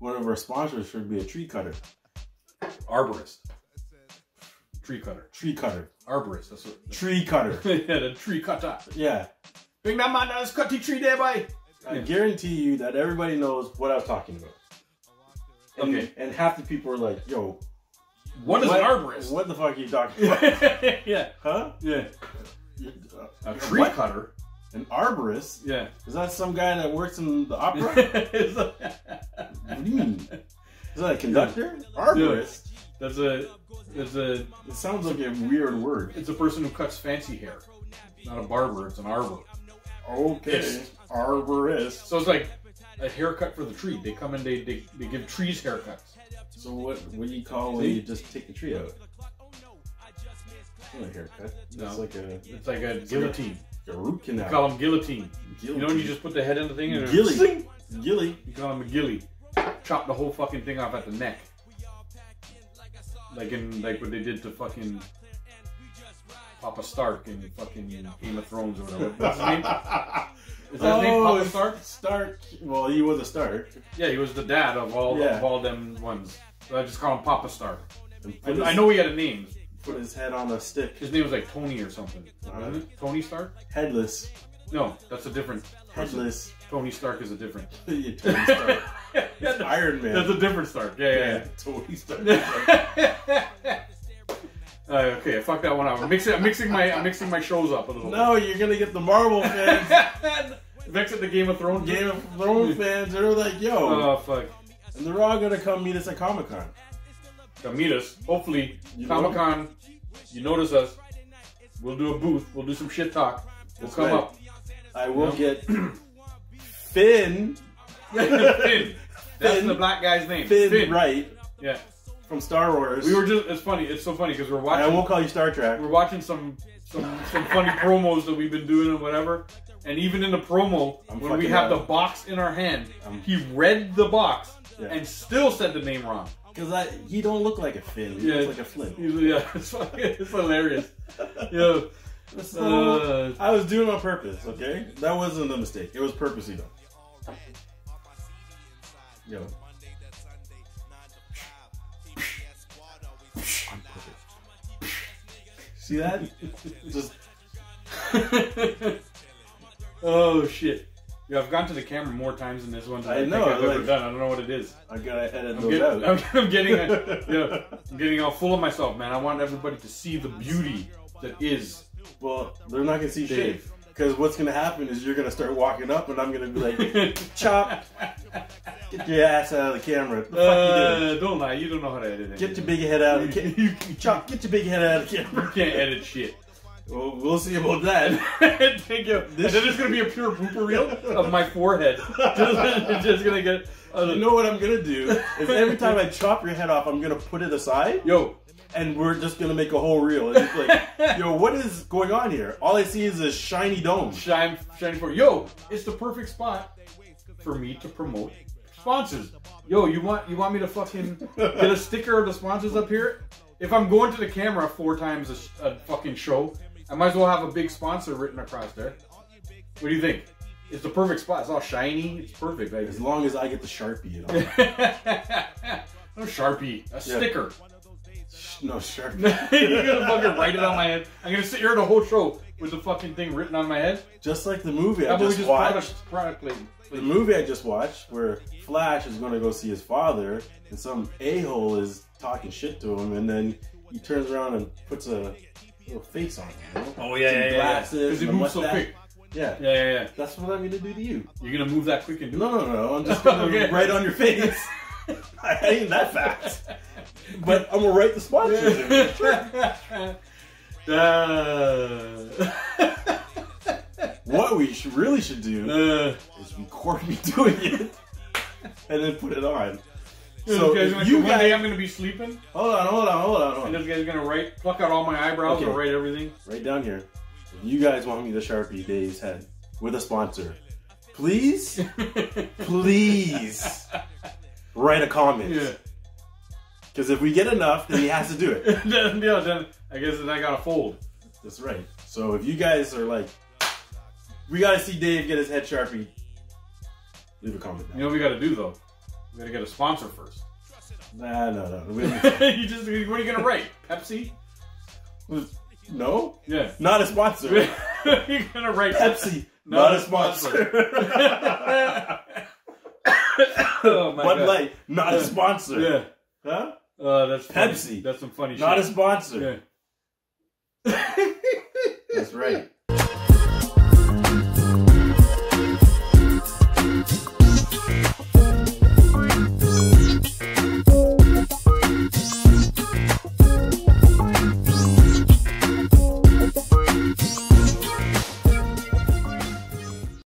one of our sponsors should be a tree cutter. Arborist. Tree cutter. Tree cutter. Arborist. That's what. Tree cutter. yeah, the tree cutter. Yeah. Bring that man down, cut the tree there, boy. I guarantee you that everybody knows what I was talking about. And, Okay. And half the people are like, yo, What is an arborist? What the fuck are you talking about? yeah. huh? Yeah. Uh, A tree what? cutter. An arborist? Yeah. Is that some guy that works in the opera? A- what do you mean? Is that a conductor? Arborist? that's a that's a It sounds like a weird word. it's a person who cuts fancy hair. Not a barber, it's an arbor. Okay. It's- Arborist. So it's like a haircut for the tree. They come and they they, they give trees haircuts. So what what do you call when you just take the tree out? It's not a haircut. No. It's like a, It's like a guillotine. a root canal. You call them guillotine. You know when you just put the head in the thing and Gilly. Gilly. You call them a gilly. Chop the whole fucking thing off at the neck. Like in like what they did to fucking Papa Stark in fucking Game of Thrones or whatever. What's his name? Is that his name Papa oh, Stark? Stark. Well, he was a Stark. Yeah, he was the dad of all Yeah. of all them ones. So I just call him Papa Stark. And I, put, his, I know he had a name. put his head on a stick. His name was like Tony or something. Wasn't it? Tony Stark? Headless. No, that's a different person. Headless. Tony Stark is a different. Yeah, Tony Stark. that's, Iron Man. that's a different Stark. Yeah, yeah, Tony Stark. yeah. uh, okay, fuck that one out. I'm mixing, I'm mixing my, I'm mixing my shows up a little. no, you're gonna get the Marvel fans, bit. Mix it the Game of Thrones. Game of Thrones fans. They're like, yo, Oh fuck. and they're all gonna come meet us at Comic Con. Come meet us. Hopefully, You? Comic Con. You notice us. We'll do a booth. We'll do some shit talk. We'll That's come right. up. I will get Finn, Finn. That's Finn. the black guy's name. Finn, Wright Yeah. from Star Wars. We were just. It's funny. It's so funny because we're And I won't call you Star Trek. we're watching some some some funny promos that we've been doing and whatever. And even in the promo, I'm when we have up. the box in our hand, I'm- he read the box Yeah. and still said the name wrong. Because I, he don't look like a Finn. He Yeah. looks like a Flynn. Yeah, it's, it's hilarious. Yeah. Uh, I was doing it on purpose, okay? That wasn't a mistake. It was purposely done. Yo. See that? Just oh shit. Yeah, I've gone to the camera more times than this one than I, I know, I've ever done. I don't know what it is. I gotta edit I'm, those get- out. I'm, I'm getting, yeah, I'm getting all full of myself, man. I want everybody to see the beauty that is Well, they're not gonna see shit. Because what's gonna happen is you're gonna start walking up, and I'm gonna be like, "Chop, get your ass out of the camera." The fuck you doing? Uh, don't lie, you don't know how to edit it. Get your big head out of the camera. Chop, get your big head out of the camera. can't edit shit. Well, we'll see about that. Thank you. and then there's gonna be a pure blooper reel of my forehead. Just, just gonna get. Uh, You know what I'm gonna do is every time I chop your head off, I'm gonna put it aside, yo, and we're just gonna make a whole reel. And it's like, yo, what is going on here? All I see is a shiny dome. shine, shine for yo. It's the perfect spot for me to promote sponsors. Yo, you want you want me to fucking get a sticker of the sponsors up here? If I'm going to the camera four times a, a fucking show, I might as well have a big sponsor written across there. What do you think? It's the perfect spot. It's all shiny. It's perfect. Like, As long as I get the sharpie, you know. no sharpie, a sticker. No sharpie. You're gonna fucking write it on my head. I'm gonna sit here the whole show with the fucking thing written on my head. Just like the movie How I about just just watched. product, product? The movie I just watched, where Flash is going to go see his father, and some a hole is talking shit to him, and then he turns around and puts a little face on him. You know? Oh Some glasses. Because it and a moves so quick. Yeah. Yeah, yeah, yeah. That's what I'm going to do to you. You're gonna move that quick and do No, no, no. I'm just going to Okay. write on your face. I ain't that fast. But I'm to write the sponsors. uh, what we should, really should do uh, is record me doing it and then put it on. so So guys, you one day guys, I'm gonna be sleeping, hold on, hold on, hold on, hold and on. this guy's gonna write, pluck out all my eyebrows, Okay. and write everything. Right down here. If you guys want me to sharpie Dave's head with a sponsor, please, please write a comment. yeah. Because if we get enough, then he has to do it. then, yeah, then I guess then I gotta fold. That's right. So if you guys are like, we gotta see Dave get his head sharpie, leave a comment You know what we gotta do though? We gotta get a sponsor first. Nah, no, no. We- you just what are you gonna write? Pepsi? no, Yeah. not a sponsor. You're gonna write Pepsi, Not not, a a sponsor. oh my Bud God. Light, not a sponsor. Yeah. Huh? Uh, that's funny. Pepsi. That's some funny Not shit. a sponsor. Yeah. that's right.